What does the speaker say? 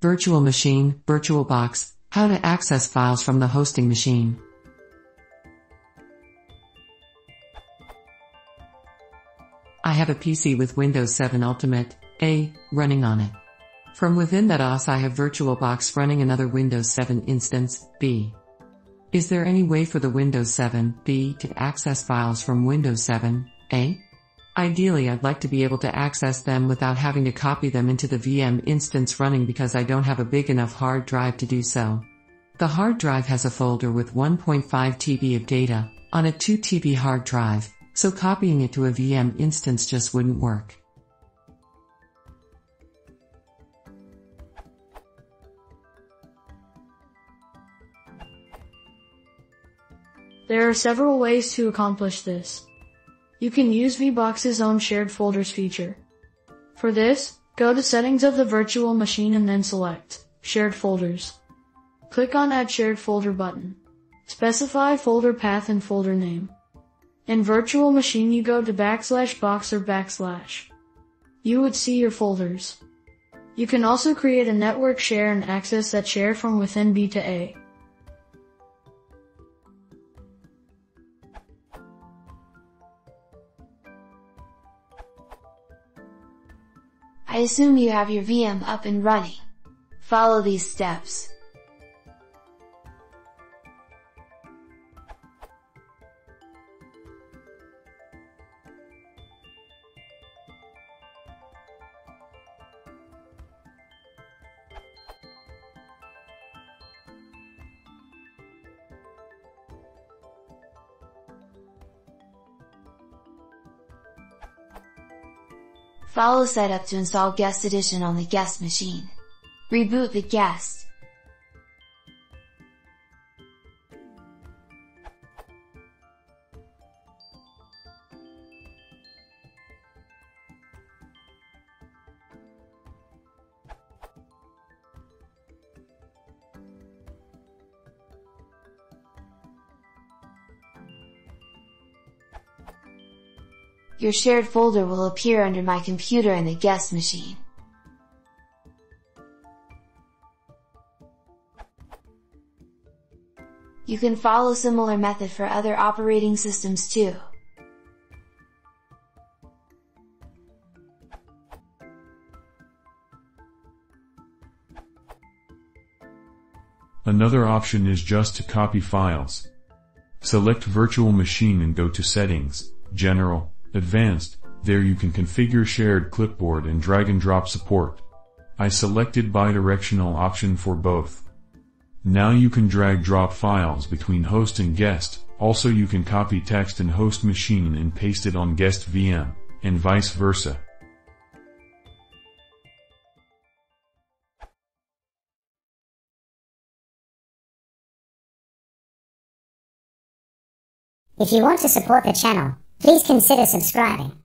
virtual machine, VirtualBox, how to access files from the hosting machine. I have a PC with Windows 7 Ultimate, A, running on it. From within that OS I have VirtualBox running another Windows 7 instance, B. Is there any way for the Windows 7, B, to access files from Windows 7, A? Ideally I'd like to be able to access them without having to copy them into the VM instance running because I don't have a big enough hard drive to do so. The hard drive has a folder with 1.5 TB of data, on a 2 TB hard drive, so copying it to a VM instance just wouldn't work. There are several ways to accomplish this you can use VBox's own shared folders feature. For this, go to settings of the virtual machine and then select shared folders. Click on add shared folder button. Specify folder path and folder name. In virtual machine you go to backslash box or backslash. You would see your folders. You can also create a network share and access that share from within B to A. I assume you have your VM up and running. Follow these steps. Follow setup to install Guest Addition on the guest machine. Reboot the guest. Your shared folder will appear under my computer in the guest machine. You can follow similar method for other operating systems too. Another option is just to copy files. Select virtual machine and go to settings, general, advanced, there you can configure shared clipboard and drag and drop support. I selected bidirectional option for both. Now you can drag drop files between host and guest, also you can copy text in host machine and paste it on guest VM, and vice versa. If you want to support the channel, please consider subscribing.